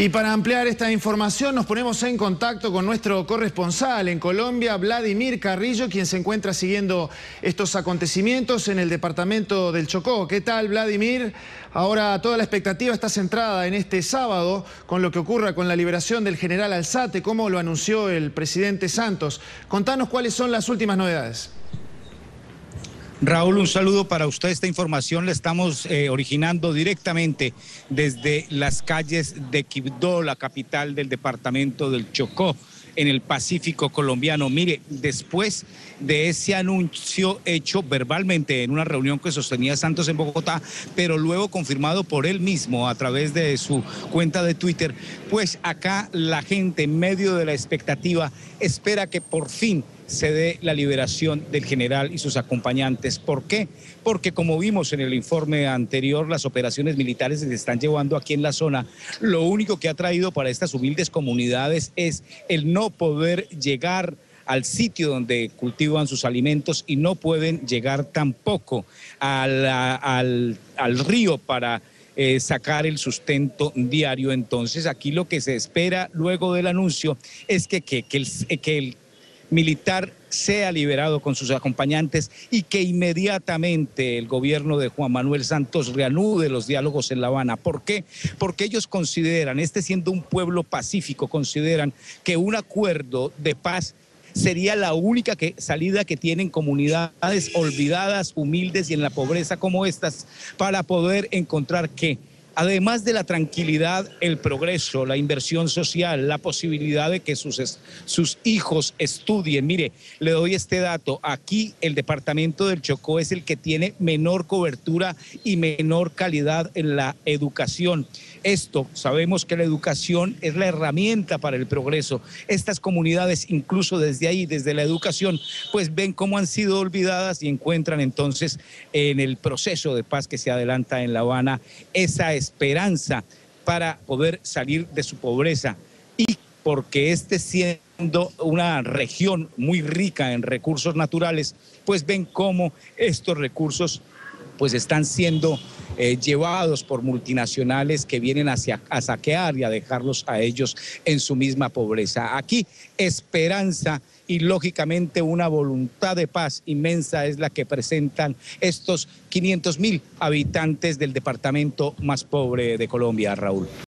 Y para ampliar esta información nos ponemos en contacto con nuestro corresponsal en Colombia, Vladimir Carrillo, quien se encuentra siguiendo estos acontecimientos en el departamento del Chocó. ¿Qué tal, Vladimir? Ahora toda la expectativa está centrada en este sábado con lo que ocurra con la liberación del general Alzate, como lo anunció el presidente Santos. Contanos cuáles son las últimas novedades. Raúl, un saludo para usted. Esta información la estamos eh, originando directamente desde las calles de Quibdó, la capital del departamento del Chocó en el Pacífico colombiano. Mire, después de ese anuncio hecho verbalmente en una reunión que sostenía Santos en Bogotá, pero luego confirmado por él mismo a través de su cuenta de Twitter, pues acá la gente en medio de la expectativa espera que por fin se dé la liberación del general y sus acompañantes. ¿Por qué? Porque como vimos en el informe anterior, las operaciones militares se están llevando aquí en la zona. Lo único que ha traído para estas humildes comunidades es el no poder llegar al sitio donde cultivan sus alimentos y no pueden llegar tampoco al, al, río para eh, sacar el sustento diario. Entonces aquí lo que se espera luego del anuncio es que, que, que, que el militar sea liberado con sus acompañantes y que inmediatamente el gobierno de Juan Manuel Santos reanude los diálogos en La Habana. ¿Por qué? Porque ellos consideran, este siendo un pueblo pacífico, consideran que un acuerdo de paz sería la única que, salida que tienen comunidades olvidadas, humildes y en la pobreza como estas para poder encontrar qué además de la tranquilidad, el progreso, la inversión social, la posibilidad de que sus, hijos estudien. Mire, le doy este dato. Aquí el departamento del Chocó es el que tiene menor cobertura y menor calidad en la educación. Esto, sabemos que la educación es la herramienta para el progreso. Estas comunidades, incluso desde ahí, desde la educación, pues ven cómo han sido olvidadas y encuentran entonces en el proceso de paz que se adelanta en La Habana esa esperanza para poder salir de su pobreza y porque este siendo una región muy rica en recursos naturales, pues ven cómo estos recursos pues están siendo eh, llevados por multinacionales que vienen hacia, a saquear y a dejarlos a ellos en su misma pobreza. Aquí esperanza y lógicamente una voluntad de paz inmensa es la que presentan estos 500 mil habitantes del departamento más pobre de Colombia, Raúl.